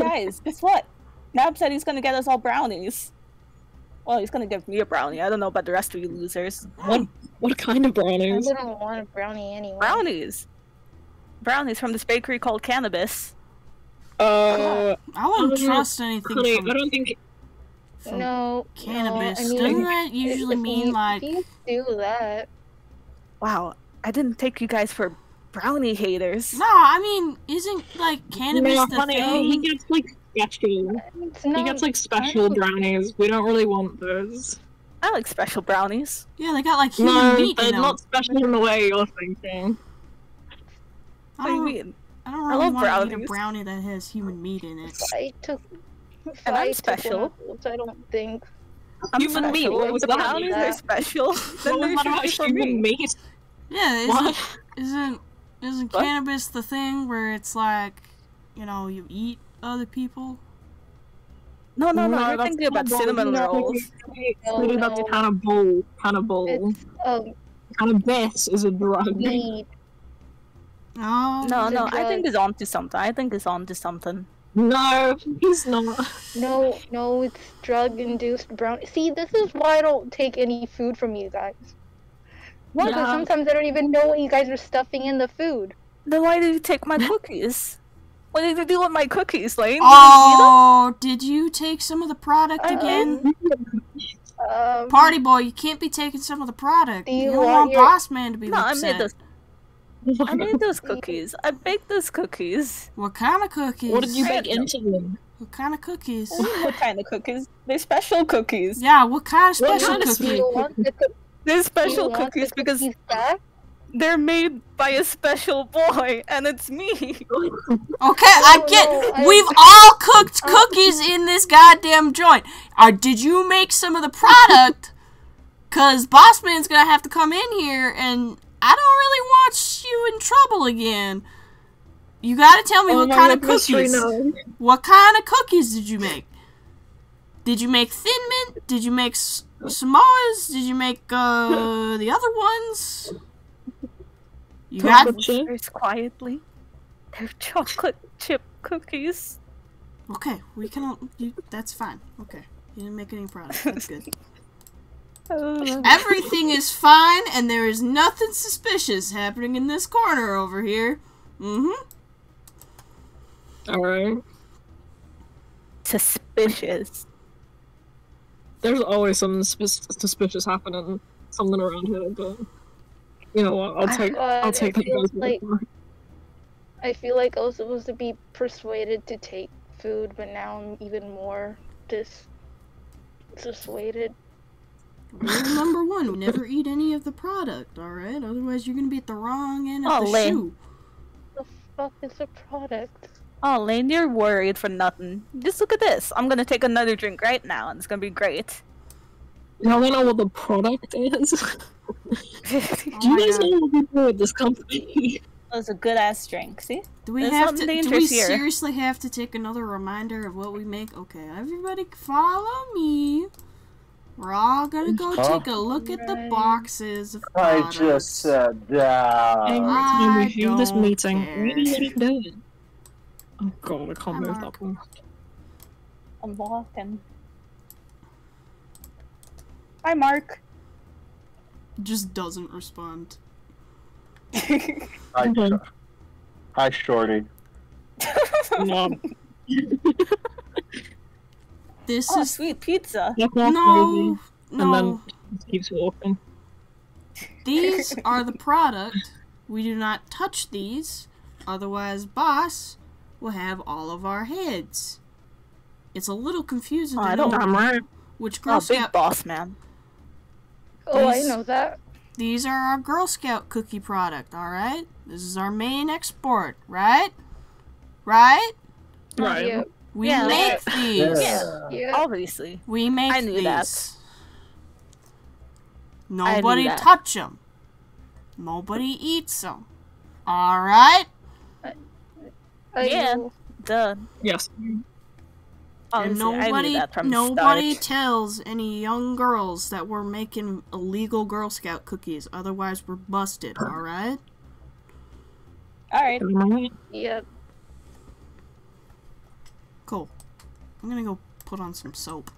Guys, guess what? Nab said he's gonna get us all brownies. Well, he's gonna give me a brownie. I don't know about the rest of you losers. What what kind of brownies? I brownies? wouldn't want a brownie anyway. Brownies. Brownies from this bakery called Cannabis. Uh, I wouldn't Um, trust anything honey, from I don't think. from No, cannabis. No, I mean, Doesn't that usually if mean you- like if you do that? Wow, I didn't take you guys for brownie haters. No, I mean, isn't like cannabis No, the honey, he gets like special. It's He gets like special brownie. brownies. We don't really want those. I like special brownies. Yeah, they got like human No, meat they're in them. not special in the way you're thinking. I What do you don't, mean? I don't I really love want to eat a brownie that has human meat in it. I took. And I'm I special. one I don't think. I'm Human special. meat, what was the that? brownies are special. then What was that about human me. meat? Yeah, isn't What? isn't isn't What? cannabis the thing where it's like, you know, you eat other people? No, no, no. You're that's thinking about cannibal. cinnamon No, rolls. No, Really, that's no. cannibal. Cannibal. It's um Cannabis is a drug. weed. Oh, No, no. I think it's onto something. I think it's onto something. No, he's not. No, no, it's drug-induced brown. See, this is why I don't take any food from you guys. What? Because Yeah. sometimes I don't even know what you guys are stuffing in the food. Then why did you take my cookies? What did you do with my cookies, Lane? Oh, did you take some of the product Uh, again? Um, Party boy, you can't be taking some of the product. Do You, you don't want want your- boss man to be No, I made those. I made those cookies. I baked those cookies. What kind of cookies? What did you I bake into them? What kind of cookies? what kind of cookies? They're special cookies. yeah, what kind of What special kind of do cookie? you want the, coo- They're special want the cookies because cookies they're made by a special boy, and it's me. Okay, I get. no, We've all cooked cookies in this goddamn joint. Uh, did you make some of the product? Cause Bossman's gonna have to come in here, and I don't really want you in trouble again. You gotta tell me Oh what my kind of cookies. What kind of cookies did you make? Did you make Thin Mint? Did you make S- Samoas? Did you make uh the other ones? You got chip? Quietly. They're chocolate chip cookies. okay. We can. all- You, that's fine. Okay, you didn't make any product. That's good. Uh, Everything is fine, and there is nothing suspicious happening in this corner over here. Mm-hmm. Alright. suspicious. There's always something sus- suspicious happening, something around here, but you know what? I'll take God, I'll take it that like- I feel like I was supposed to be persuaded to take food, but now I'm even more dis dissuaded. Rule number one: never eat any of the product. All right, otherwise you're gonna be at the wrong end of Oh, the Lynn. shoe. The fuck is a product? Oh, Lane, you're worried for nothing. Just look at this. I'm gonna take another drink right now, and it's gonna be great. Y'all don't know what the product is? Oh Do you oh my guys God. know what we do with this company? That's a good ass drink. See? Do we There's have to? Do we here. seriously have to take another reminder of what we make? Okay, everybody, follow me. We're all gonna go Huh? take a look at the boxes of I just said Every down. time we I have this don't meeting, care. what are you doing? Oh god, I can't move Mark. that one. I'm walking. Hi, Mark. Just doesn't respond. Hi, Sh- Hi, Shorty. No, This oh, is sweet pizza. walk off, no, baby. no. then- Just keeps walking. These are the product. We do not touch these, otherwise, boss will have all of our heads. It's a little confusing Oh, to I don't- I'm right. which oh, Girl Oh, big boss man. Oh, I know that. These are our Girl Scout cookie product. All right, this is our main export. Right, right. Right. Yeah, We Yeah. make these. Yeah. yeah. Obviously. We make I knew these. that. Nobody that. touch them. Nobody eats them. All right. I Yeah. know. Duh. Yes. And Obviously, I nobody, knew that from nobody the start. tells any young girls that we're making illegal Girl Scout cookies. Otherwise, we're busted. All right. All right. Am I right? Yeah. Cool. I'm gonna go put on some soap.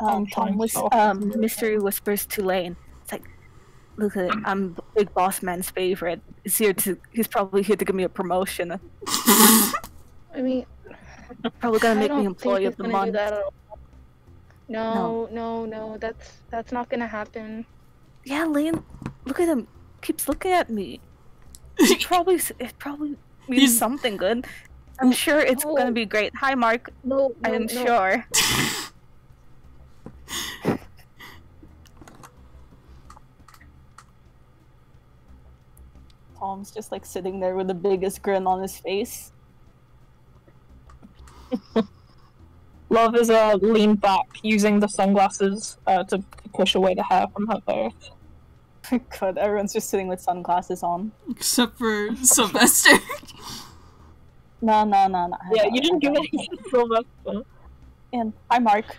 Um, Tom trying was, um, mystery whispers to Lane. It's like, look at it. I'm Big Boss Man's favorite. He's here to. He's probably here to give me a promotion. I mean, Probably gonna make me employee of the month. that at all. No, no, no, that's that's not gonna happen. Yeah, Lane. Look at him. Keeps looking at me. It probably. It probably means He's- something good. I'm sure it's No. gonna be great. Hi, Mark. No, I am no. sure. Tom's just like sitting there with the biggest grin on his face. Love is uh, leaned back, using the sunglasses uh, to push away the hair from her face. Good, everyone's just sitting with sunglasses on. Except for Sylvester. No, no, no, no. Yeah, you didn't give anything to Sylvester. And hi, Mark.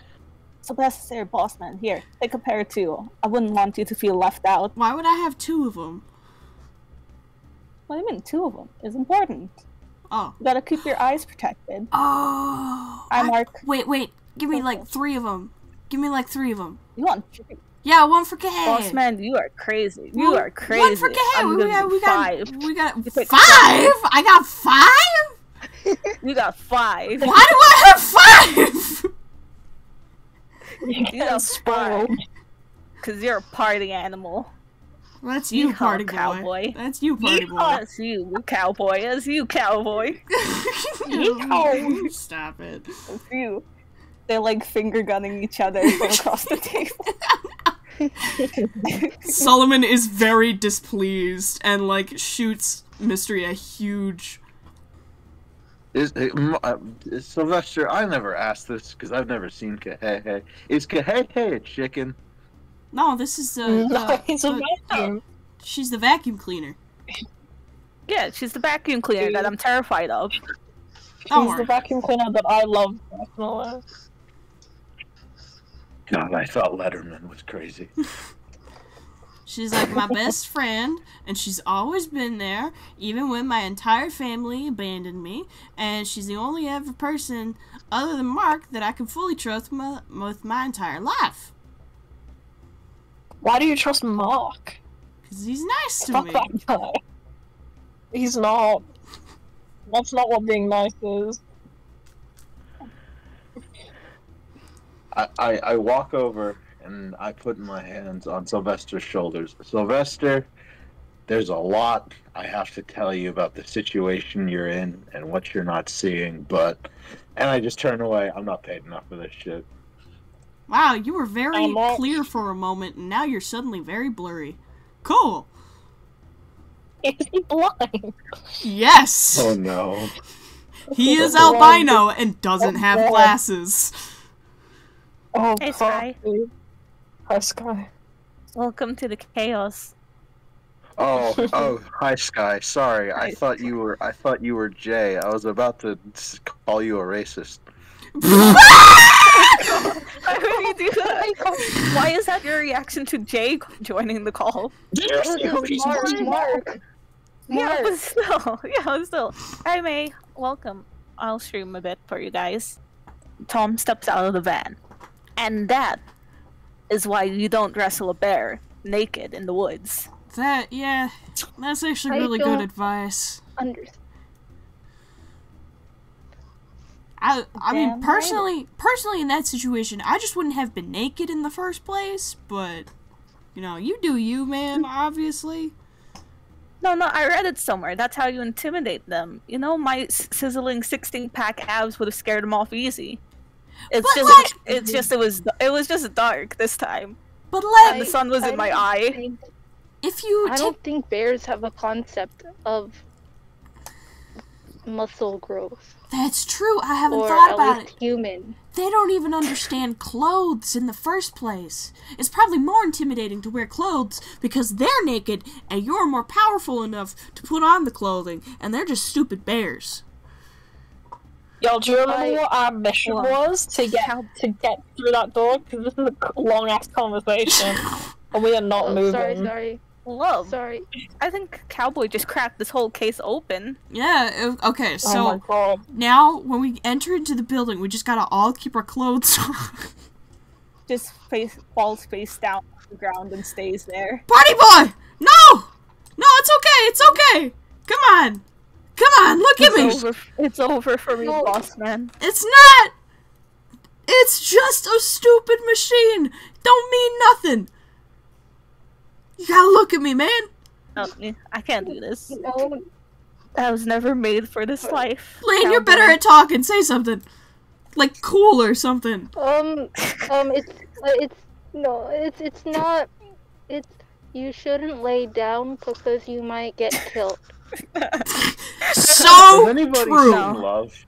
Sylvester, boss man, here, take a pair too. I wouldn't want you to feel left out. Why would I have two of them? What do you mean, two of them? is important. Oh. You gotta keep your eyes protected. Oh. I- Mark. Wait, wait. Give me like three of them. Give me like three of them. You want three? Yeah, one for Kay. boss man? You are crazy. You One- are crazy. One for. I'm We got, we got, five. we got five. I got five. You got five. Why do I have five? You got spoiled. five. Cause you're a party animal. That's you, Yeehaw, party boy. cowboy. That's you, party boy. Yeehaw, it's you, cowboy. That's you, cowboy. Yeehaw. Stop it. It's you. They're like finger gunning each other from across the table. Solomon is very displeased and like shoots Mystery a huge. Is uh, m- uh, Sylvester? I never asked this because I've never seen Kahehe. Is Kahehe a chicken? No, this is uh, No, it's a uh, vacuum. she's the vacuum cleaner. Yeah, she's the vacuum cleaner that I'm terrified of. Don't She's the vacuum cleaner that I love personally. God, I thought Letterman was crazy. She's like my best friend, and she's always been there, even when my entire family abandoned me. And she's the only ever person, other than Mark, that I can fully trust my, with my entire life. Why do you trust Mark? Because he's nice to Fuck me. that guy. He's not. That's not what being nice is. I, I, I walk over and I put my hands on Sylvester's shoulders. Sylvester, there's a lot I have to tell you about the situation you're in and what you're not seeing, but. And I just turn away. I'm not paid enough for this shit. Wow, you were very I'm clear for a moment, and now you're suddenly very blurry. Cool. Is he blind? Yes. Oh no. He is blind. albino and doesn't have That's glasses. Oh, Hey, Sky. Hi, Sky. Welcome to the chaos. Oh, oh, hi Sky. Sorry, I thought you were. I thought you were Jay. I was about to call you a racist. Why would you do oh that? Why is that your reaction to Jay joining the call? Mark, Mark, Yeah, Mark. but still, yeah, but still. Hi, May. Welcome. I'll stream a bit for you guys. Tom steps out of the van. And that is why you don't wrestle a bear naked in the woods. That, yeah, that's actually I really good advice. Under- I, I Damn mean, right. personally, personally, in that situation, I just wouldn't have been naked in the first place. But, you know, you do you, man. Mm. Obviously. No, no, I read it somewhere. That's how you intimidate them. You know, my sizzling 16 pack abs would have scared them off easy. It's But, just, like- it's just, it was, it was just dark this time. But like, the sun was in my eye. think- if you I don't think bears have a concept of muscle growth, That's true. I haven't or thought at about least it. human. They don't even understand clothes in the first place. It's probably more intimidating to wear clothes because they're naked and you're more powerful enough to put on the clothing, and they're just stupid bears. Y'all, do you remember I- what our mission Well, was to get to get through that door? Because this is a long ass conversation, and we are not Oh, moving. sorry, sorry. Love. Sorry. I think Cowboy just cracked this whole case open. Yeah, it- okay, oh my so god. now when we enter into the building, we just gotta all keep our clothes on. Just face falls face down on the ground and stays there. Party boy! No! No, it's okay, it's okay! Come on! Come on, look at me! It's over. It's over for me, No. boss man. It's not! It's just a stupid machine! Don't mean nothing! You gotta look at me, man! No, I can't do this. I was never made for this life. Lane, you're better at talking. Say something. Like cool or something. um, um, it's, uh, it's, no, it's, it's not, it's, you shouldn't lay down because you might get killed. So anybody true. Love?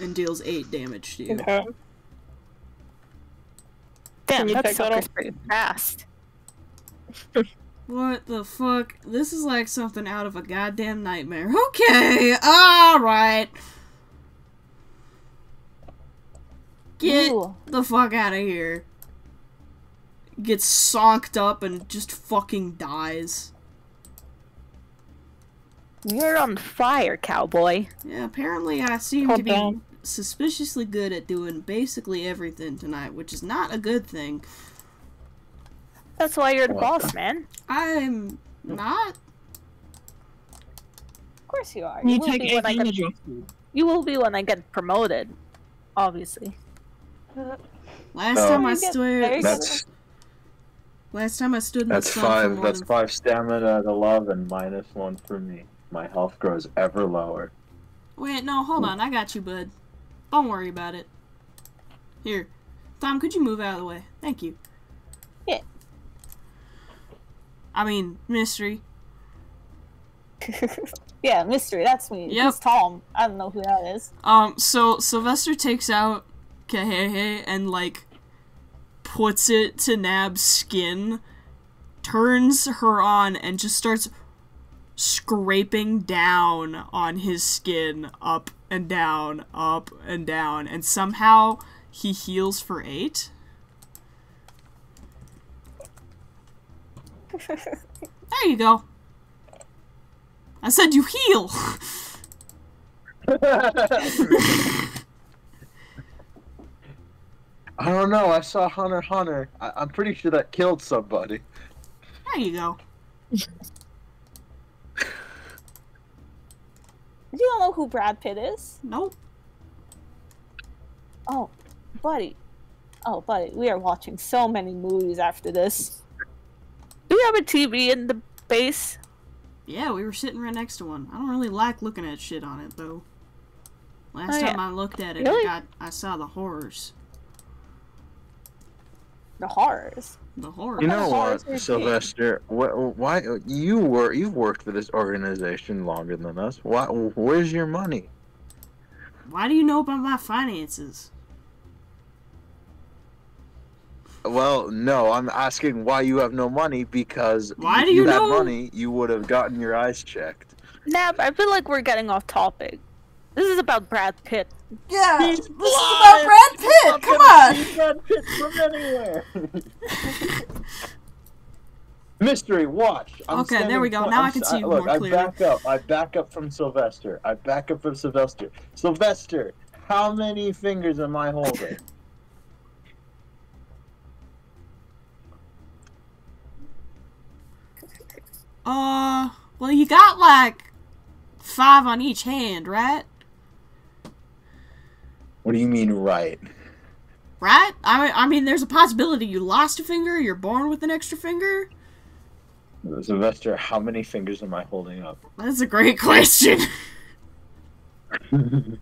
And deals 8 damage to you. Okay. Damn, you that sucker's pretty fast. What the fuck? This is like something out of a goddamn nightmare. Okay, alright. Get Ooh. the fuck out of here. Gets sonked up and just fucking dies. You're on fire, Cowboy. Yeah, apparently I seem Calm to be down. Suspiciously good at doing basically everything tonight, which is not a good thing. That's why you're the What boss, man. I'm not. Of course you are. You will take be when I get, you. You will be when I get promoted. Obviously. Last No. time I stood, That's last time I stood in the that's sun for five. That's than five stamina to love and minus one for me. My health grows ever lower. Wait, no, hold hmm. on. I got you, bud. Don't worry about it. Here. Tom, could you move out of the way? Thank you. Yeah. I mean, mystery. yeah, mystery. That's me. Yep. It's Tom. I don't know who that is. Um, so Sylvester takes out Kahehe and, like, puts it to Nab's skin, turns her on, and just starts scraping down on his skin, up and down, up and down, and somehow he heals for eight. There you go. I said you heal. I don't know. I saw Hunter Hunter. I- I'm pretty sure that killed somebody. There you go. You don't know who Brad Pitt is? Nope. Oh, buddy. Oh, buddy. We are watching so many movies after this. Do you have a TV in the base? Yeah, we were sitting right next to one. I don't really like looking at shit on it though. Last Oh, yeah. time I looked at it, Really? I got I saw the horrors. The horrors. The horrors. You know Horrors what, Sylvester? Wh- Why you were you've worked for this organization longer than us? Why? Where's your money? Why do you know about my finances? Well, no, I'm asking why you have no money because Why if do you had know- money, you would have gotten your eyes checked. Nab, I feel like we're getting off topic. This is about Brad Pitt. Yeah, He's this is about Brad Pitt. Come on. Brad Pitt from anywhere. Mystery, watch. I'm Okay, there we go. fr- Now I'm I can see you look, more I clearly. back up. I back up from Sylvester. I back up from Sylvester. Sylvester, how many fingers am I holding? Uh, well, you got like five on each hand, right? What do you mean, right? Right? I mean, I mean, there's a possibility you lost a finger. You're born with an extra finger. Sylvester, how many fingers am I holding up? That's a great question.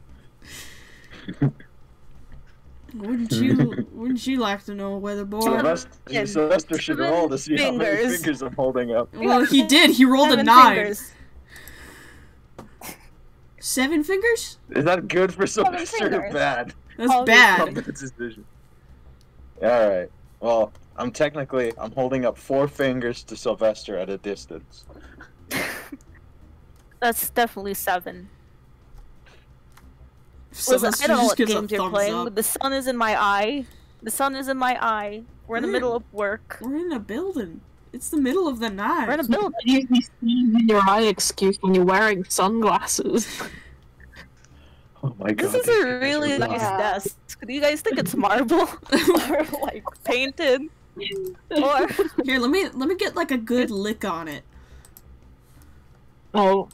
Wouldn't you? Wouldn't you like to know, Weatherboard? Sylvester, Yeah, Sylvester should roll to see how many fingers. fingers I'm holding up. Well, he did. He rolled a nine. fingers. Seven fingers? Is that good for Sylvester or fingers. bad? That's Oh, bad. From that decision. All right. Well, I'm technically I'm holding up four fingers to Sylvester at a distance. That's definitely seven. Listen, Sylvester I don't know what games you're thumbs playing, up. but the sun is in my eye. The sun is in my eye. We're in the Where? middle of work. We're in a building. It's the middle of the night. We're in a building. You use in your eye excuse when you're wearing sunglasses. Oh my god. This is a really nice Yeah. desk. Do you guys think it's marble or like painted? Or Here, let me let me get like a good lick on it. Oh,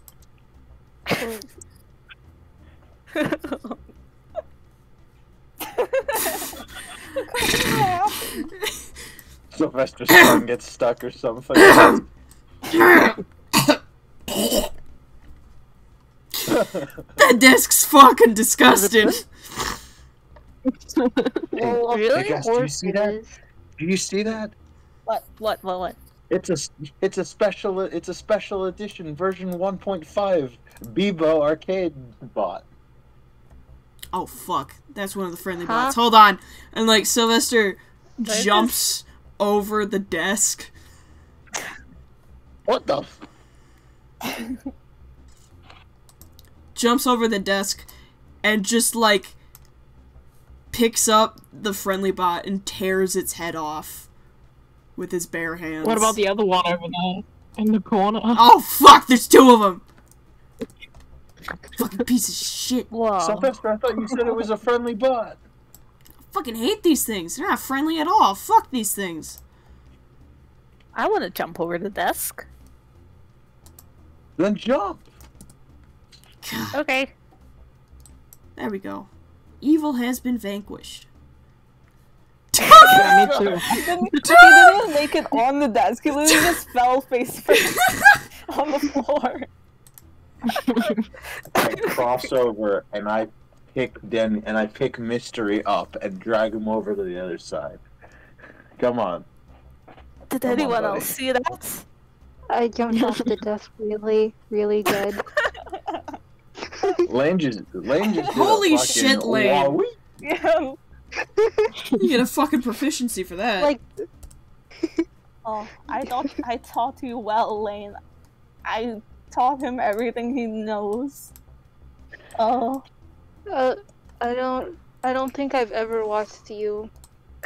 Sylvester's tongue gets stuck or something. That desk's fucking disgusting. Well, really? of guys, do you see that? Do you see that? what? What? What? What? It's a it's a special it's a special edition version 1.5 Bebo arcade bot. Oh fuck, that's one of the friendly Huh? bots. Hold on, and like Sylvester That is- jumps over the desk. What the? F- jumps over the desk and just like picks up the friendly bot and tears its head off with his bare hands. what about the other one over there in the corner? Oh fuck! There's two of them. Fucking piece of shit. Whoa. Sylvester, I thought you said it was a friendly bot. Fucking hate these things. They're not friendly at all. Fuck these things. I want to jump over the desk. Then jump. God, Okay. there we go. Evil has been vanquished. yeah, me too. he didn't even make it on the desk. He literally just fell face first on the floor. I cross over and I pick Den and I pick Mystery up and drag him over to the other side. Come on. Did Come anyone buddy. else see that? I jumped off the desk really, really good. Lane just Lane just did a Holy shit, Lane. wowee. Yeah. You get a fucking proficiency for that. Like, Oh, I thought I taught you well, Lane. I taught him everything he knows. Oh, uh, I don't, I don't think I've ever watched you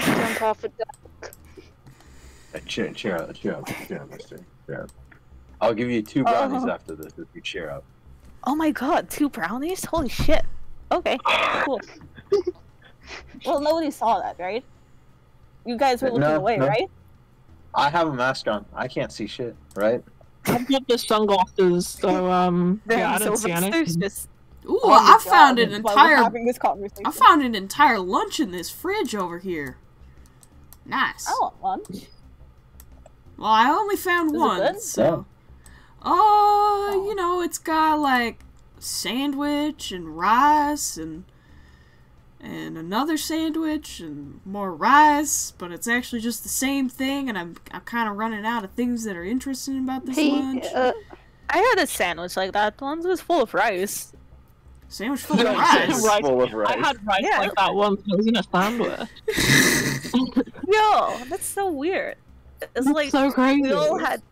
jump off a desk. Uh, Cheer, cheer up, cheer up, cheer up, Mister. Cheer up. I'll give you two brownies Oh. after this if you cheer up. oh my God! Two brownies? Holy shit! Okay, cool. well, nobody saw that, right? You guys were looking No, away, no. right? I have a mask on. I can't see shit, right? I've got the sunglasses, so um, yeah, I Then don't see Sylvester's anything. just Ooh, on the I found an entire this conversation. I found an entire lunch in this fridge over here. Nice. I want lunch. Well, I only found Is it one, good? so. Oh, you know, it's got like sandwich and rice and and another sandwich and more rice, but it's actually just the same thing. And I'm I'm kind of running out of things that are interesting about this Hey, lunch. uh, I had a sandwich like that once. It was full of rice. Sandwich full of Yeah, rice. right. Full of I had rice Yeah. like that once. I was in a sandwich. Yo, that's so weird. It's That's like so crazy. we all had,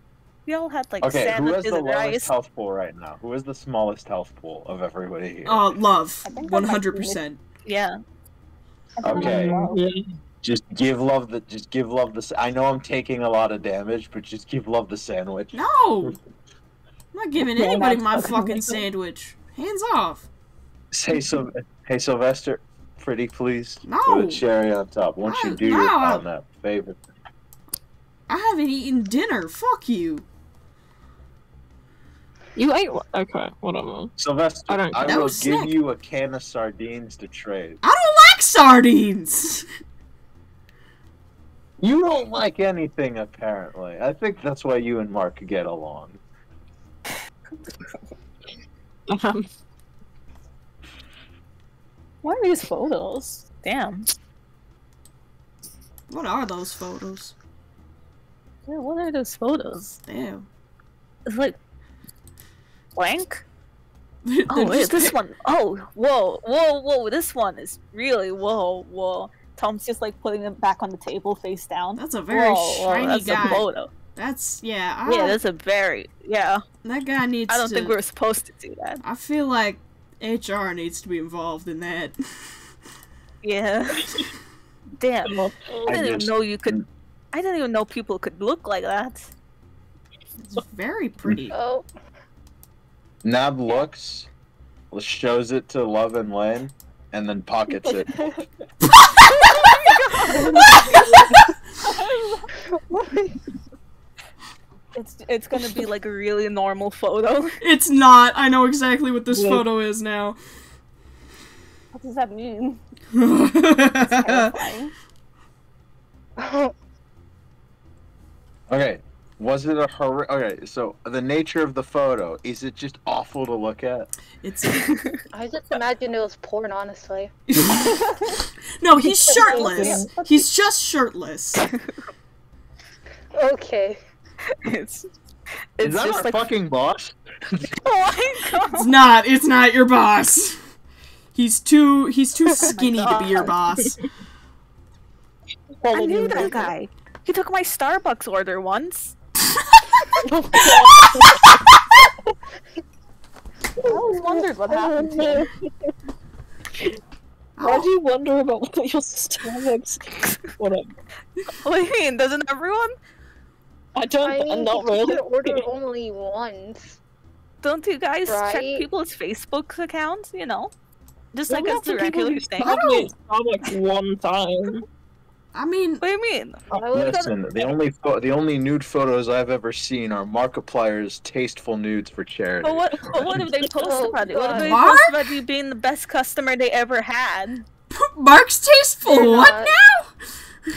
we all had like Okay, who has sandwiches the and lowest rice. health pool right now? Who has the smallest health pool of everybody here? Oh, love, I think that one might be hundred percent. Yeah. Okay. that's low. Yeah. Just give love the just give love the. s- I know I'm taking a lot of damage, but just give love the sandwich. No, I'm not giving anybody my fucking fucking sandwich. Hands off. Say so. Hey Sylvester, pretty please. No. With a cherry on top. Once you No, do your on that favorite. I haven't eaten dinner. Fuck you. You ate one? Okay, whatever. Sylvester, I I, don't- That will give snack. you a can of sardines to trade. I don't like sardines. You don't like anything, apparently. I think that's why you and Mark get along. Um, Why are these photos? Damn. What are those photos? Yeah, what are those photos? Damn. It's like blank. Oh, wait, this one. Oh, whoa, whoa, whoa! This one is really whoa, whoa. Tom's just like putting it back on the table, face down. That's a very whoa, whoa, shiny that's guy. a photo. That's yeah. I, Yeah, that's a very yeah. that guy needs. I don't to, think we're supposed to do that. I feel like HR needs to be involved in that. Yeah. Damn. Oh, I didn't even know you could. I didn't even know people could look like that. It's very pretty. Mm. Oh, Nab looks, shows it to Love and Lane, and then pockets it. Oh It's it's gonna be like a really normal photo. It's not. I know exactly what this Yeah. photo is now. What does that mean? That's Terrifying. Okay, was it a horror? Okay, so the nature of the photo is it just awful to look at? It's I just imagine it was porn, honestly. no, he's shirtless. He's just shirtless. Okay. It's Is that just our like fucking boss? oh my god. It's not. It's not your boss. He's too. He's too oh skinny to be your boss. I knew that guy. He took my Starbucks order once. I always wondered what happened to him. Why do you wonder about what your stomachs? Whatever. What do you mean? Doesn't everyone? I don't. I mean, not really. can order only once. Don't you guys check people's Facebook accounts? You know, just like Well, as the lots of people regular who thing. stab me Starbucks one time. I mean, What do you mean? I Listen, the only pho- the only nude photos I've ever seen are Markiplier's tasteful nudes for charity. But what? But what if they oh, post Oh, about it? What if they God. post about you being the best customer they ever had? Mark's tasteful. They're What not. now?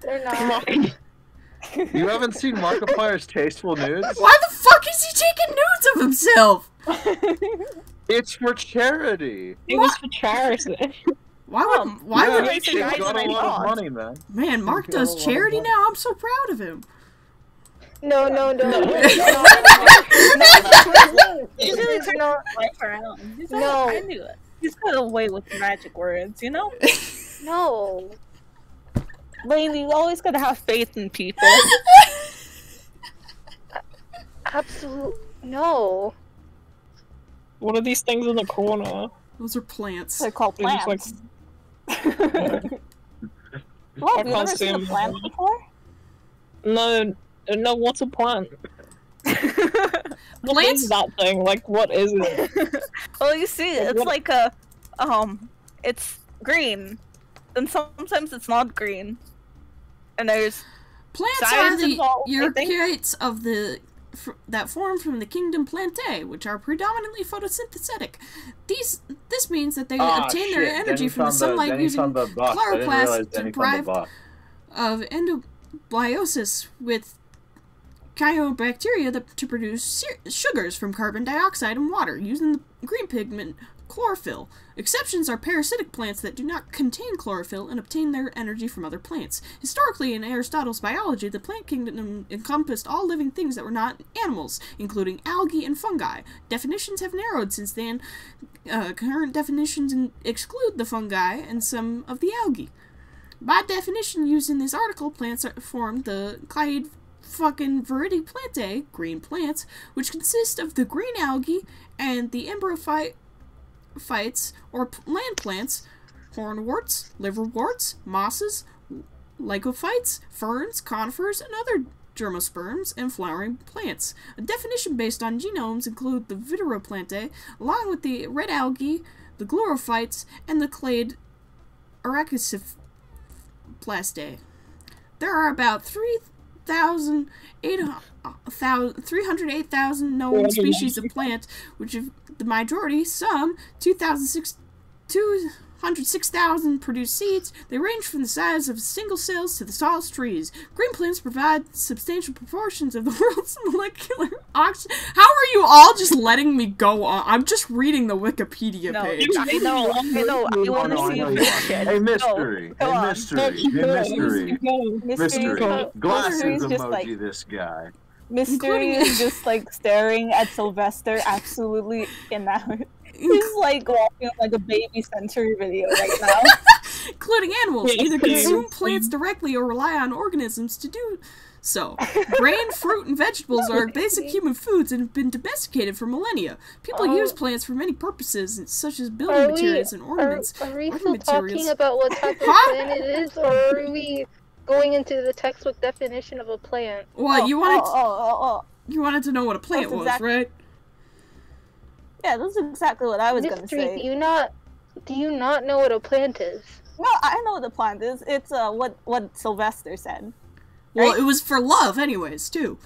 they're not. You haven't seen Markiplier's tasteful nudes? Why the fuck is he taking nudes of himself? It's for charity. It was for charity. Why would? Um, Why yeah, would? raise he's your eyes got when a I lot of money, man. Man, Mark got does charity now. I'm so proud of him. No, no, no. no, no, He's no, really no, turning no. life around. He's No. I knew it. He's got a way with magic words, you know. No. Lane, you always gotta have faith in people. Absolute. No. What are these things in the corner? Those are plants. They're called They just, like- plants. I have you can't ever see seen a them. plant before? No, no. What's a plant? What Plants? is that thing? Like, what is it? well, you see, it's what- like a, um, it's green, and sometimes it's not green. And there's Plants are the involved, I think. eukaryotes of the f- that form from the kingdom Plantae, which are predominantly photosynthetic. These this means that they Ah, obtain shit, their energy Denny from the found sunlight Denny using found the box. I didn't chloroplast realize Denny found the deprived of endobiosis with cyanobacteria that, to produce ser- sugars from carbon dioxide and water using the green pigment chlorophyll. Exceptions are parasitic plants that do not contain chlorophyll and obtain their energy from other plants. Historically, in Aristotle's biology, the plant kingdom encompassed all living things that were not animals, including algae and fungi. Definitions have narrowed since then. Uh, current definitions in- exclude the fungi and some of the algae. By definition used in this article, plants are form the clade fucking green plants, which consist of the green algae and the embryophytes or land plants, hornworts, liverworts, mosses, lycophytes, ferns, conifers, and other germosperms and flowering plants. A definition based on genomes include the Viteroplantae, along with the red algae, the chlorophytes, and the clade Arachisiplastae. There are about 308,000 uh, known species of plant, which of the majority, some 206,000 produce seeds. They range from the size of single cells to the tallest trees. Green plants provide substantial proportions of the world's molecular oxygen. How are you all just letting me go on? I'm just reading the Wikipedia no. page. I know. I know. I want to no, I see know if you it's are. shit. Hey, No, mystery. go mystery. Hey, mystery. Mystery Mystery. Glasses Mystery is just emoji, like this guy. Mystery is just like staring at Sylvester, absolutely enamored. He's like walking like a baby century video right now. including animals, either consume plants directly or rely on organisms to do So, grain, fruit, and vegetables are basic human foods and have been domesticated for millennia. People Oh. use plants for many purposes, such as building Are we- materials and Are, ornaments. are we Other still talking about what type of Huh? plant it is, or are we going into the textbook definition of a plant? Well, Oh, you wanted Oh, oh, oh, oh. you wanted to know what a plant That's was, exact- right? Yeah, that's exactly what I was gonna say. do you not do you not know what a plant is? No, I know what a plant is. It's uh what what Sylvester said. Well, Right? it was for love, anyways, too.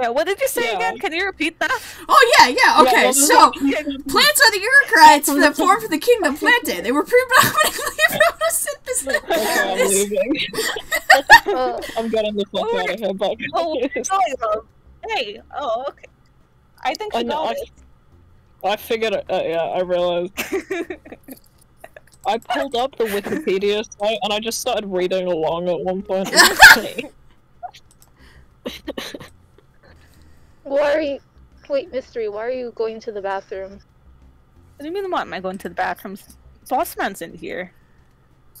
Yeah, what did you say Yeah. again? Can you repeat that? Oh yeah, yeah. Okay, well, so plants are the eukaryotes that formed for the kingdom Plantae. They were predominantly photosynthesis. Okay, I'm leaving. Uh, I'm getting the fuck out of here, but Oh, sorry, love. Hey, oh, okay. I think I she know, got I figured it. Uh, yeah, I realized. I pulled up the Wikipedia site and I just started reading along at one point. It was funny. why are you? Wait, mystery. Why are you going to the bathroom? What do you mean, what? Am I going to the bathroom? Bossman's in here.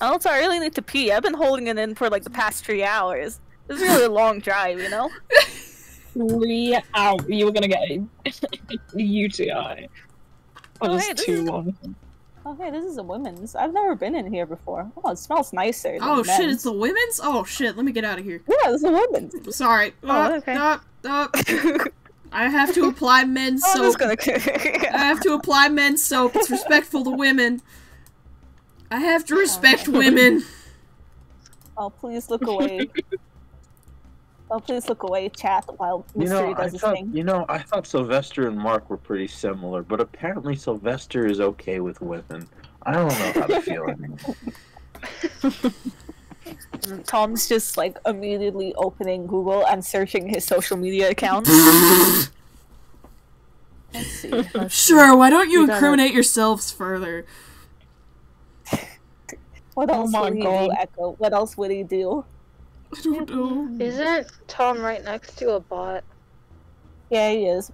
I Also, I really need to pee. I've been holding it in for like the past three hours. It's really a long drive, you know? Three hours. You were gonna get a UTI. Oh, That hey, too is- long. Okay, this is a women's. I've never been in here before. Oh, it smells nicer. Than Oh shit, men's. it's the women's? Oh shit, let me get out of here. Yeah, it's a women's. Sorry. Oh, Uh, okay. uh, uh, I have to apply men's I'm soap. just gonna. I have to apply men's soap. It's respectful to women. I have to respect women. oh, please look away. oh, please look away, chat, while You Mystery know, I does his thought thing. you know I thought Sylvester and Mark were pretty similar, but apparently Sylvester is okay with women. I don't know how to feel anymore. Tom's just like immediately opening Google and searching his social media accounts. Let's see. let's see. Sure, why don't you You gotta- incriminate yourselves further? What Oh else my would he God. do, Echo? What else would he do? I don't know. Isn't Tom right next to a bot? Yeah, he is.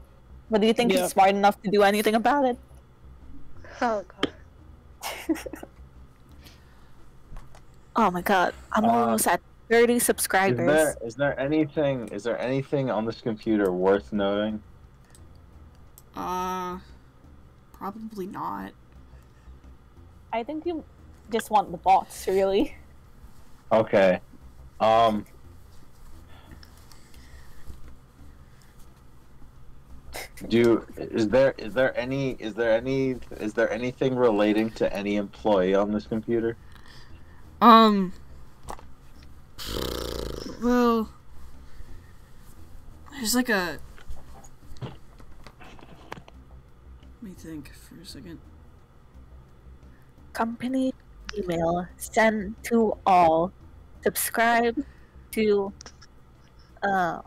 But do you think Yeah. he's smart enough to do anything about it? Oh god. Oh my god, I'm Uh, almost at 30 subscribers. Is subscribers. there is there anything is there anything on this computer worth noting? Uh, probably not. I think you just want the bots, really. Okay. Um. Do is there is there any is there any is there anything relating to any employee on this computer? Um. Well, there's like a. Let me think for a second. Company email send to all. Subscribe to uh,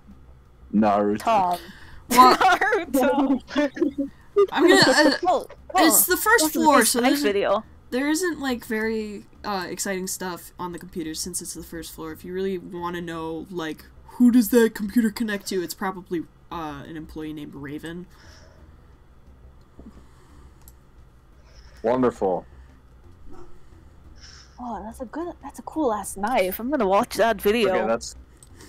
Naruto. Tom. Well, Naruto. I'm gonna. Uh, Oh, it's the first this floor, so there's video. there isn't like very uh, exciting stuff on the computer since it's the first floor. If you really want to know like who does that computer connect to, it's probably uh, an employee named Raven. Wonderful. Oh, that's a good. That's a cool ass knife. I'm gonna watch that video. Okay, that's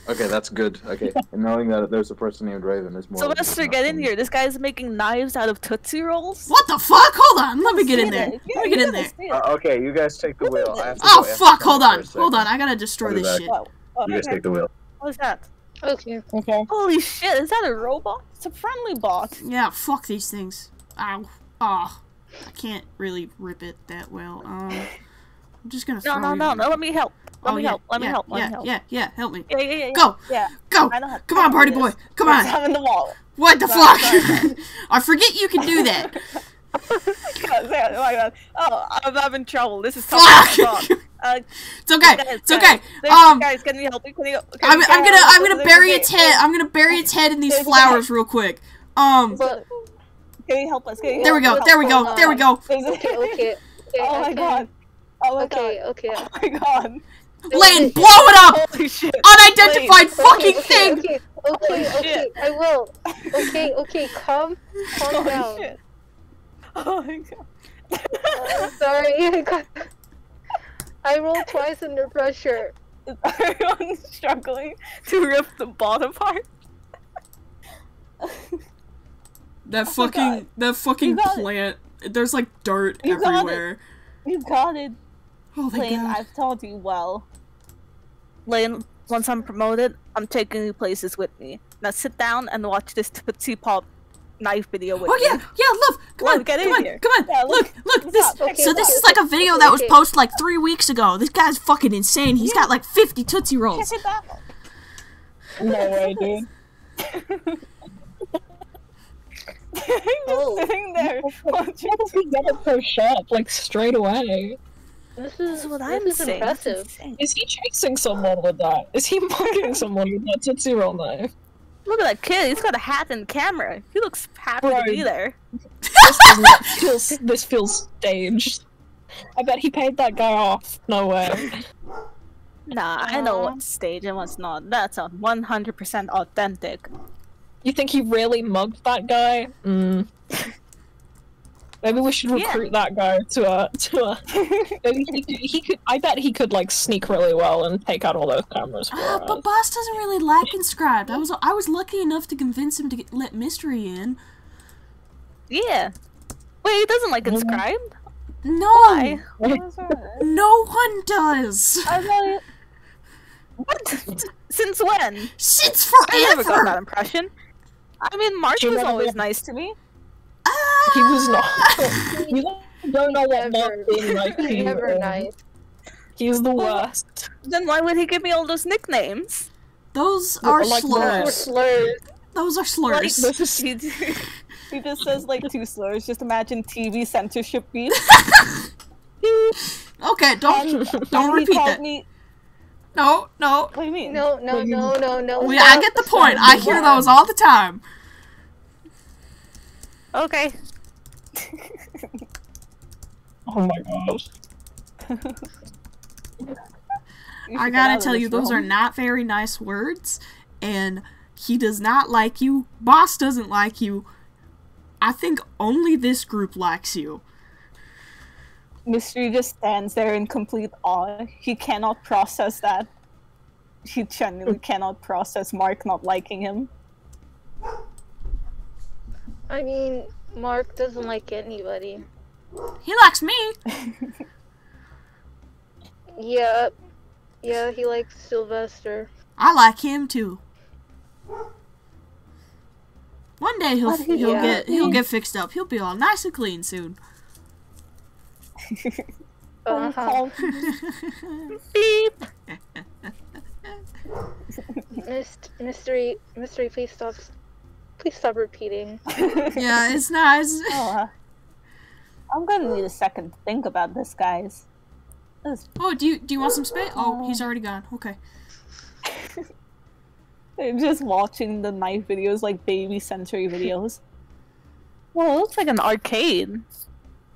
okay. That's good. Okay, and knowing that there's a person named Raven is more. Sylvester, get in here. This guy's making knives out of Tootsie Rolls. What the fuck? Hold on, let me get in there. Let me get in there. Uh, okay, you guys take the wheel. I have to Oh fuck! Hold on, hold on. I gotta destroy this back. shit. Whoa. Oh, You guys take the wheel. What is that? Okay. Okay. Holy shit! Is that a robot? It's a friendly bot. Yeah, fuck these things. Ow. Ah. I can't really rip it that well. Um, I'm just gonna No, throw no, you- no, no. Let me help. Let Oh, me yeah, help. Let me help. Let yeah, me help. Yeah, yeah, yeah. Help me. Yeah, yeah, yeah. Go, Yeah. go. I know how to Come on, party boy. Come Let's on. have in the wall. What the Sorry, fuck? sorry. I forget you can do that. God, yeah, oh my god. Oh, I'm having trouble. This is tough. Fuck. Uh, It's okay. guys, It's okay. guys, Um, guys, can you help me? Can you? Can I'm, you I'm gonna? I'm gonna bury its head. I'm gonna bury its head in these flowers real quick. Um, But Can you help us? Can you there we go. There we go. There we go. There's a- okay, okay. okay Oh my can- god. Oh my Okay, god. okay. Oh my god. Lane, blow it up. Holy shit. Unidentified Lane. fucking okay, thing. Okay, okay, Holy okay, shit. I will. Okay, okay, calm, calm Holy down. shit. Oh my god. Uh, sorry, I got. I rolled twice under pressure. Is everyone struggling to rip the bottom part? That Oh my fucking God. that fucking You got it. plant. There's like dirt You got it. everywhere. You got it, Oh Lane. god. I've told you well. Lane, once I'm promoted, I'm taking you places with me. Now sit down and watch this Tootsie Pop knife video with Oh me. yeah, yeah, love. Come Love, on, get in come on, here. come on. Yeah, look, look, look, this. okay, so this stop. is like a video that was posted like three weeks ago. This guy's fucking insane. He's got like 50 Tootsie Rolls. Check it out. No way, dude. Oh. Just Oh. sitting there watching. How does he get it so sharp, like straight away? This That's is what this I'm is saying. Impressive. Is he chasing someone with that? Is he mugging someone with that Tootsie Roll knife? Look at that kid. He's got a hat and camera. He looks happy to be there. This does not feel. This feels staged. I bet he paid that guy off. No way. Nah, I know Aw. what's stage and what's not. That's a 100% authentic. You think he really mugged that guy? Mm. Maybe we should Yeah. recruit that guy to a to a. Maybe he could, he could. I bet he could like sneak really well and take out all those cameras for uh, us. but Boss doesn't really like inscribed. I was I was lucky enough to convince him to get, let mystery in. Yeah. Wait, he doesn't like inscribed? No, Why? no one does. I. What? Since when? Since I never got that impression. I mean, Mark Do was always nice to me. Ah. He was not. you don't know what Never, not being like to never is. nice. He's the worst. Then why would he give me all those nicknames? Those are like Or slurs. slurs. Those are slurs. This is He, he just says like two slurs. Just imagine TV censorship beef. Okay, don't And, don't and repeat called that. me. No, no. What do you mean? No, no, no, no, no. We, I get the point. I hear those all the time. Okay. Oh my gosh. I should get out gotta tell you, those are not very nice words, and he does not like you. Boss doesn't like you. I think only this group likes you. Mystery just stands there in complete awe. He cannot process that. He genuinely mm. cannot process Mark not liking him. I mean, Mark doesn't like anybody. He likes me. Yeah, yeah, he likes Sylvester. I like him too. One day he'll he- he'll yeah. get he'll get fixed up. He'll be all nice and clean soon. Uh-huh. Beep. Myst- mystery, mystery, please stop. Please stop repeating. yeah, it's nice. Oh, uh, I'm gonna need a second to think about this, guys. This Oh, do you do you want some space? Oh, he's already gone. Okay. They're just watching the knife videos like baby sensory videos. Well, it looks like an arcade.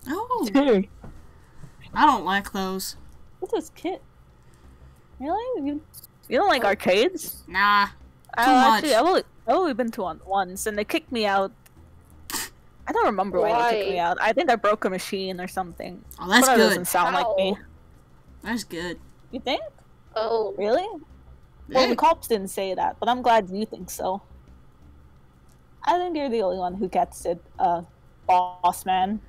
Oh, Dude. I don't like those. What's this kid? Really? You, you don't like arcades? Nah. Uh, actually, much. I've only, I've only been to one once, and they kicked me out. I don't remember why, they kicked me out. I think I broke a machine or something. Oh, that's but that doesn't sound like me. That's good. You think? Oh, Really? Well, the cops didn't say that, but I'm glad you think so. I think you're the only one who gets it, uh, boss man.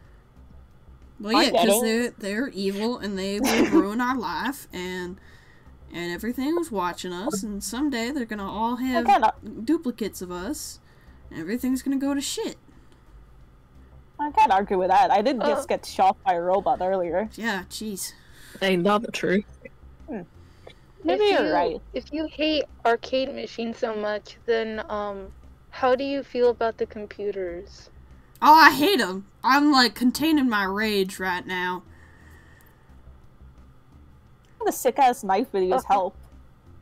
Well, yeah, because they're they're evil and they will ruin our life and and everything was watching us and someday they're gonna all have duplicates of us. and Everything's gonna go to shit. I can't argue with that. I did Uh. just get shot by a robot earlier. Yeah, jeez. Ain't that the truth? Maybe if you're you, right. If you hate arcade machines so much, then um, how do you feel about the computers? Oh, I hate them. I'm like containing my rage right now. The sick ass knife videos Okay. help.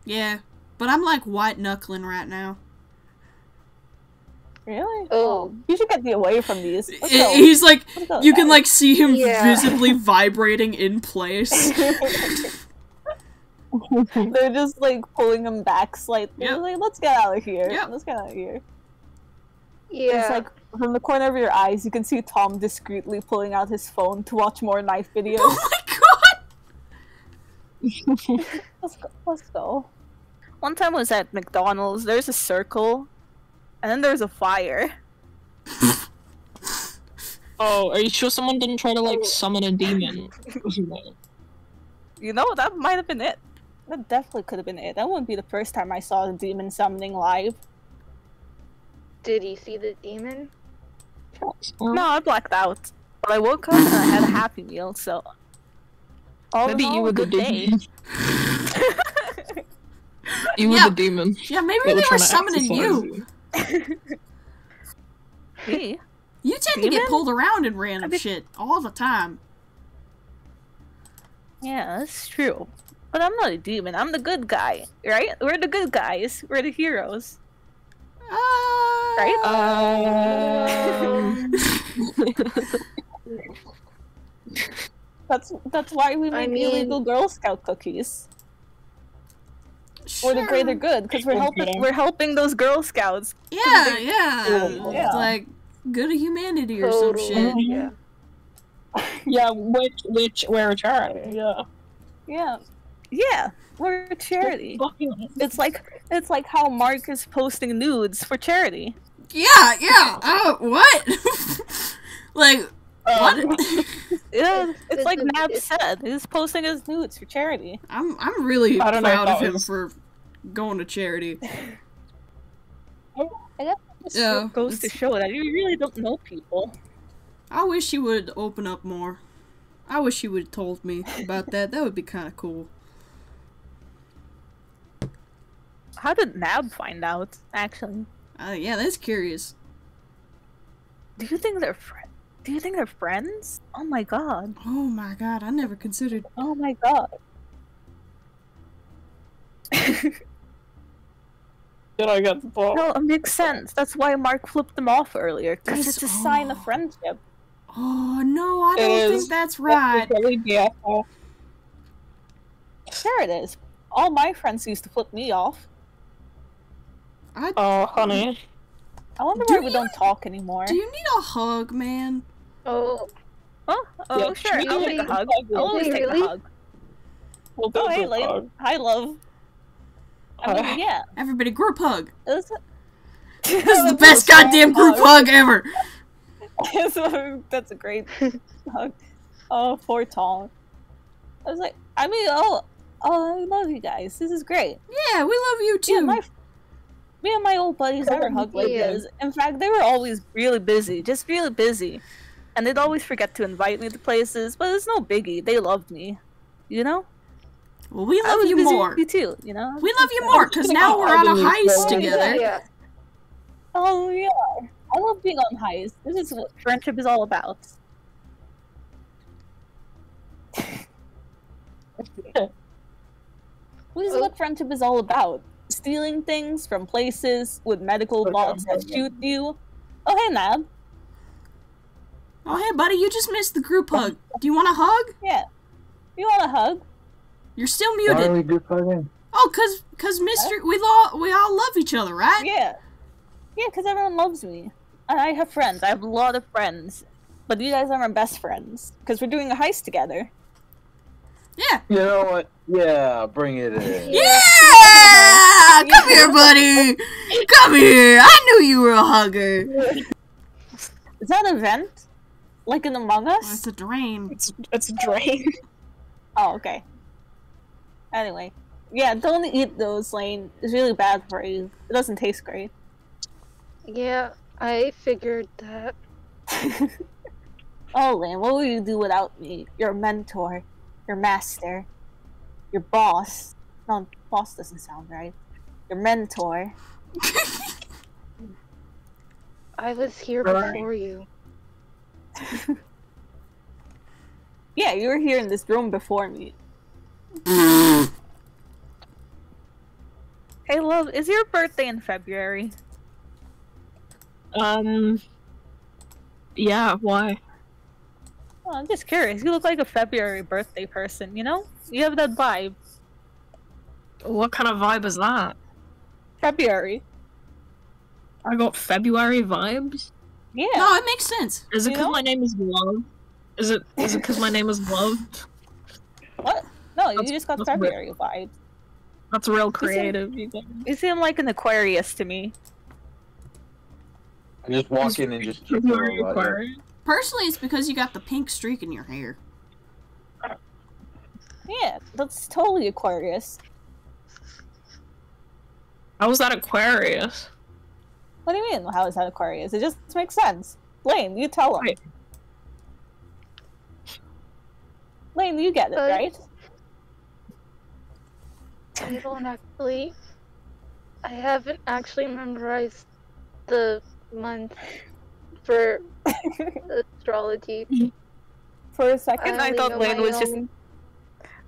Yeah, but I'm like white knuckling right now. Really? Oh. oh. You should get me away from these. Let's He's like, Let's go, you can like see him Yeah. visibly vibrating in place. They're just like pulling him back slightly. Yep. Like, let's get out of here. Yep. Let's get out of here. Yeah. It's like from the corner of your eyes, you can see Tom discreetly pulling out his phone to watch more knife videos. oh my god! Let's go. Let's go. One time I was at McDonald's. There's a circle, and then there's a fire. Oh, are you sure someone didn't try to like oh. summon a demon? You know, that might have been it. That definitely could have been it. That wouldn't be the first time I saw a demon summoning live. Did you see the demon? Um, no, I blacked out. But I woke up and I had a happy meal, so. All Maybe all, you were the demon. You were Yeah. the demon. Yeah, maybe they trying were summoning you. Me? You tend to get pulled around in random did- shit all the time. Yeah, that's true. But I'm not a demon. I'm the good guy, right? We're the good guys. We're the heroes. Uh, Right? Um, That's that's why we I make mean- illegal Girl Scout cookies for the greater good, because we're helping Okay. we're helping those Girl Scouts. Yeah, yeah. Yeah. Like good of humanity or some shit. Mm-hmm. Yeah. yeah, which which we're a charity. Yeah. Yeah, yeah, we're a charity. It's like it's like how Mark is posting nudes for charity. Yeah, yeah. Oh, what? like what? Yeah, it's It's like Nab said. He's posting his nudes for charity. I'm I'm really I don't know if proud of him was- for going to charity. i It Yeah, goes to show that you really don't know people. I wish he would open up more. I wish he would have told me about that. That would be kind of cool. How did Nab find out? Actually, Uh, yeah, that's curious. do you think they're friends? Do you think they're friends? Oh my god! Oh my god, I never considered. Oh my god! Did I get the ball? No, it makes sense. That's why Mark flipped them off earlier, because Yes, it's a oh. sign of oh. friendship. Oh no, I It don't is. think that's right. Really BFF. There it is. All my friends used to flip me off. I Oh, honey. I wonder Do why we you- don't talk anymore. do you need a hug, man? Oh, Oh, oh Yeah, sure. she I'll really- take a hug. really- I'll always take really? a hug. We'll go Oh, hey, to Hi, love. I mean, yeah. Everybody, group hug. This is the best goddamn group hug ever. That's a great hug. Oh, poor Tom. I was like, I mean, oh, oh, I love you guys. This is great. Yeah, we love you Yeah, too. my, me and my old buddies never hug like this. In fact, they were always really busy, just really busy. And they'd always forget to invite me to places, but it's no biggie. They loved me. You know? well, we love you more. more. too, you know? We love you more because now we're on a heist yeah, together. yeah. Oh, yeah. I love being on heist. This is what friendship is all about. This is what friendship is all about. Stealing things from places with medical Okay, bots that shoot you. Oh, hey, Nab. Oh, hey, buddy, you just missed the group hug. Do you want a hug? Yeah. You want a hug? You're still Why are muted. we group hugging? Oh, cause, cause Mister, we all we all love each other, right? Yeah. Yeah, because everyone loves me. And I have friends. I have a lot of friends. But you guys are my best friends. Because we're doing a heist together. Yeah. You know what? Yeah, bring it in. Yeah! Come here, buddy. Come here. I knew you were a hugger. Is that a vent? Like in Among Oh, Us? it's a drain. It's it's a drain. Oh, okay. Anyway. Yeah, don't eat those, Lane. It's really bad for you. It doesn't taste great. Yeah, I figured that. oh, Lane, what will you do without me? Your mentor, your master, your boss. No, boss doesn't sound right. Your mentor. I was here before you. Yeah, you were here in this room before me. Hey, love, is your birthday in February? Um. Yeah. Why? Oh, I'm just curious. You look like a February birthday person, you know? You have that vibe. What kind of vibe is that? February. I got February vibes. Yeah. No, it makes sense. Is it because my name is Love? Is it is it because my name is Love? What? No, you just got that's weird. February vibes. That's real creative. You guys. You seem like an Aquarius to me. I just walk in and just keep February going about it. Aquarius. Personally, it's because you got the pink streak in your hair. Yeah, that's totally Aquarius. How was that Aquarius? What do you mean? How is that Aquarius? It just makes sense. Lane, you tell him. Right. Lane, you get it, Uh, right? I don't actually. I haven't actually memorized the month for astrology. For a second, I, only thought Lane my was just.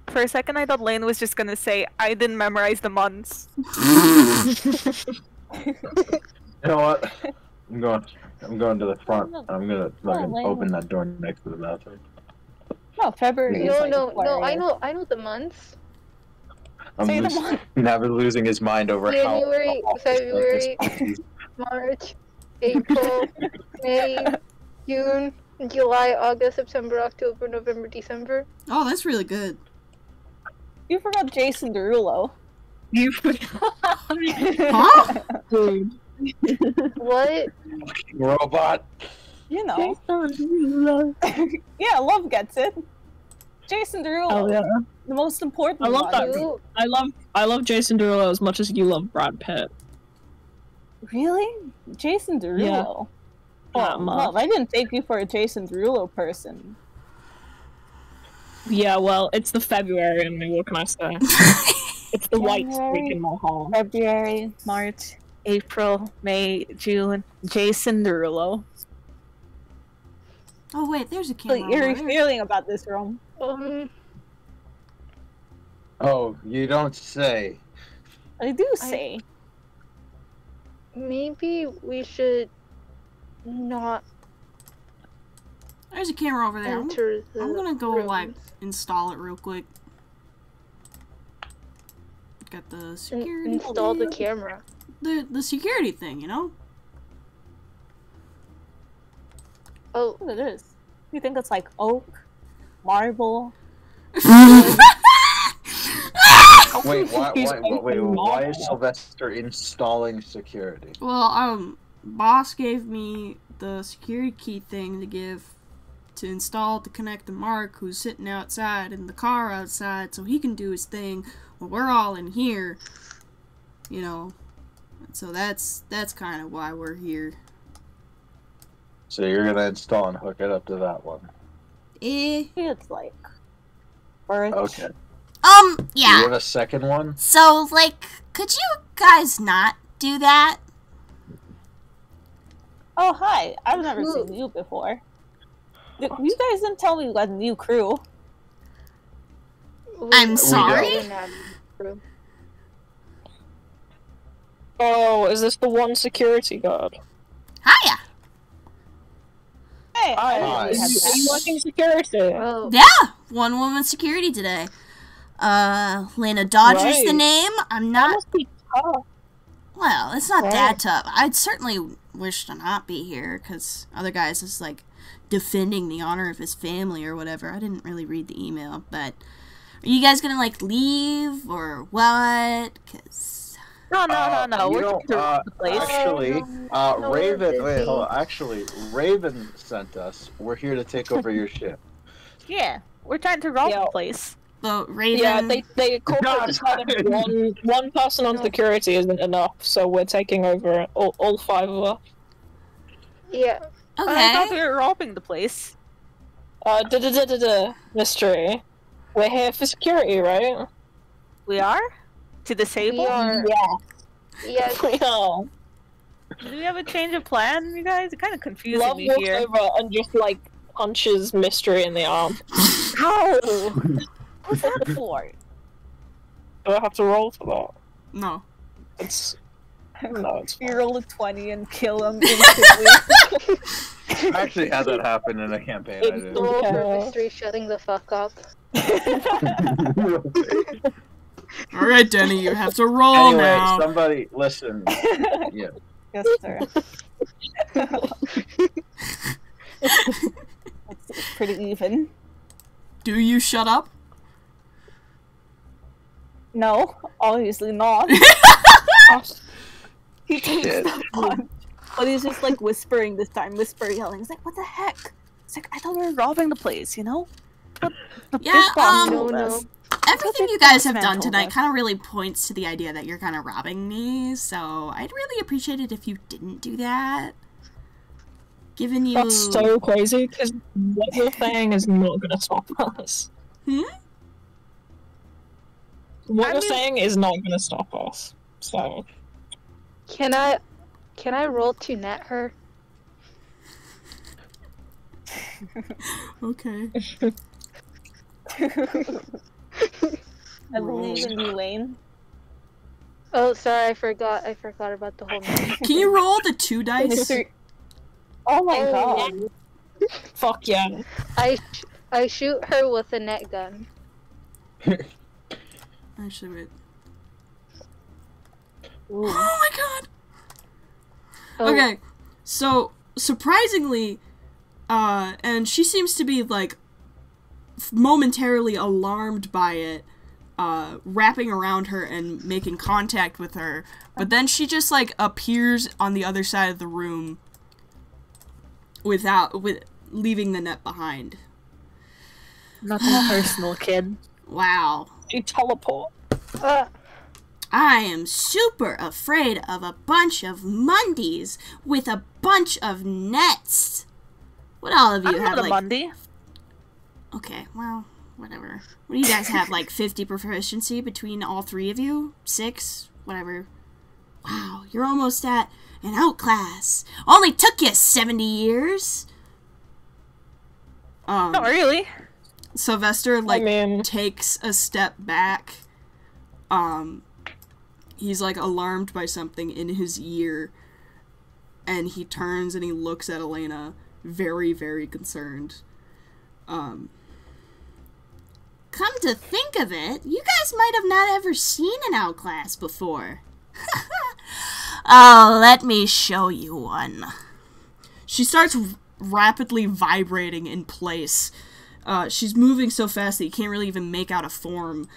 For a second, I thought Lane was just gonna say, "I didn't memorize the months." You know what? I'm going. I'm going to the front. I'm gonna fucking Lane. open that door next to the bathroom. No, February. No, like no, no. I know, I know the months. I'm Say the month. never losing his mind over how. January, how awful February. March, April, May, June, July, August, September, October, November, December. Oh, that's really good. You forgot Jason Derulo. You Huh? dude. What? Fucking Robot. You know. yeah, love gets it. Jason Derulo. Oh yeah. The most important I love one. that. You? I love I love Jason Derulo as much as you love Brad Pitt. Really? Jason Derulo? Not Oh, much. love, I didn't take you for a Jason Derulo person. Yeah, well, it's the February, and what can I say? It's the white January. streak in my heart. February, March, April, May, June. Jason Derulo. Oh wait, there's a What camera. you're over there. feeling about this room? Um, Oh, you don't say. I do I- say. maybe we should not There's a camera over there. I'm, enter the. I'm gonna go like install it real quick. Got the In- security. install the camera. The the security thing, you know. Oh, Look at this. You think it's like oak, marble? Wait, why? Why? Wait, wait, why is. Sylvester installing security? Well, um, boss gave me the security key thing to give to install to connect to Mark, who's sitting outside in the car outside, so he can do his thing while we're all in here. You know, so that's that's kind of why we're here. So you're gonna install and hook it up to that one. Eh. It's like birch. Okay. Um. Yeah. you Yeah. have a second one? So, like, could you guys not do that? Oh hi! I've never Who- seen you before. Th- You guys didn't tell me you got a new crew. I'm we sorry? Didn't have room. Oh, is this the one security guard? Hiya. Hey, I didn't Hi. know Are you that. working security? Oh, Yeah, one woman security today. Uh, Lena Dodger's the name. I'm That not. must be tough. Well, it's not Right. that tough. I'd certainly wish to not be here because other guys is like defending the honor of his family or whatever. I didn't really read the email, but are you guys gonna like leave or what? Cause No, no, no, Uh, no. you We're know, going to uh, the place. Actually, uh, no, Raven. Wait, hold on. Actually, Raven sent us. We're here to take over your ship. Yeah, we're trying to rob Yeah. the place. the Raven. Yeah, they they corporate decided one one person on security isn't enough, so we're taking over all, all five of us. yeah. I thought okay. we were robbing the place. Uh, da da da da da. Mystery. We're here for security, right? We are to disable. We are. Yeah, Yes. we are. Do we have a change of plan, you guys? It's kind of confusing Love me walks here. over and just like punches Mystery in the arm. How? What's that for? Do I have to roll for that? No. It's no, it's You roll a twenty and kill him instantly. I actually had that happen in a campaign I did. the- Roll for mystery shutting the fuck up. All right, Denny, you have to roll anyway, now. somebody listen. Yeah. yes, sir. it's pretty even. Do you shut up? No, obviously not. he takes Shit. the punch. But he's just like whispering this time, whisper yelling. He's like, what the heck? It's like, I thought we were robbing the place, you know? But the Yeah, big um, No, no. Everything you guys have done tonight kind of really points to the idea that you're kind of robbing me, so I'd really appreciate it if you didn't do that. Given you. That's so crazy because what you're saying is not gonna stop us. Hmm? What I you're mean- saying is not gonna stop us. So Can I can I roll to net her? Okay. I believe in you, Lane. Oh, sorry, I forgot. I forgot about the whole net. Can you roll the two dice? Mr. Oh my Oh, god. fuck yeah. I sh- I shoot her with a net gun. Actually, wait. Ooh. Oh my god! Oh, Okay, so surprisingly, uh, and she seems to be like f- momentarily alarmed by it, uh, wrapping around her and making contact with her, but then she just like appears on the other side of the room without with leaving the net behind. Nothing personal, kid. Wow. You teleport. Uh, I am super afraid of a bunch of mundies with a bunch of nets. What all of you I'm have not a like Monday. Okay, well, whatever. What do you guys have like 50 proficiency between all three of you? 6, whatever. Wow, you're almost at an outclass. Only took you 70 years. Um Not really. Sylvester like I mean, takes a step back. Um, he's like alarmed by something in his ear, and he turns and he looks at Elena, very, very concerned. Um, come to think of it, you guys might have not ever seen an outclass before. oh, let me show you one. She starts rapidly vibrating in place. Uh, she's moving so fast that you can't really even make out a form.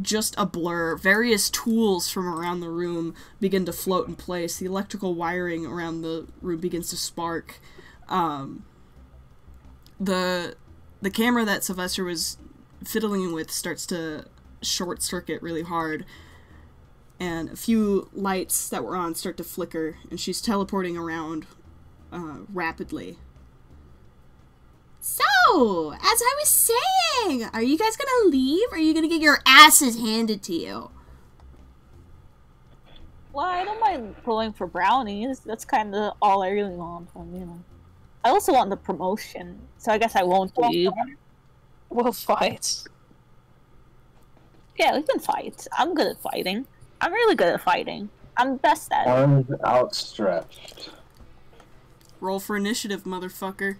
Just a blur. Various tools from around the room begin to float in place. The electrical wiring around the room begins to spark. Um, the the camera that Sylvester was fiddling with starts to short circuit really hard. And a few lights that were on start to flicker, and she's teleporting around uh, rapidly. So, as I was saying, are you guys gonna leave or are you gonna get your asses handed to you? Well, I don't mind going for brownies. That's kind of all I really want from you know. I also want the promotion, so I guess I won't leave. We'll fight. Yeah, we can fight. I'm good at fighting. I'm really good at fighting. I'm best at it. Arms outstretched. Roll for initiative, motherfucker.